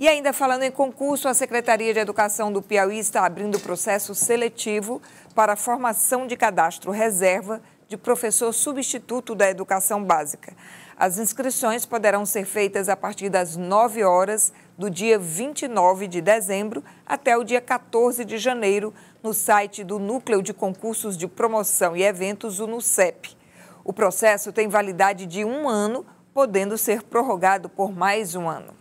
E ainda falando em concurso, a Secretaria de Educação do Piauí está abrindo processo seletivo para a formação de cadastro reserva de professor substituto da educação básica. As inscrições poderão ser feitas a partir das 9 horas do dia 29 de dezembro até o dia 14 de janeiro no site do Núcleo de Concursos de Promoção e Eventos, o NUCEP. O processo tem validade de um ano, podendo ser prorrogado por mais um ano.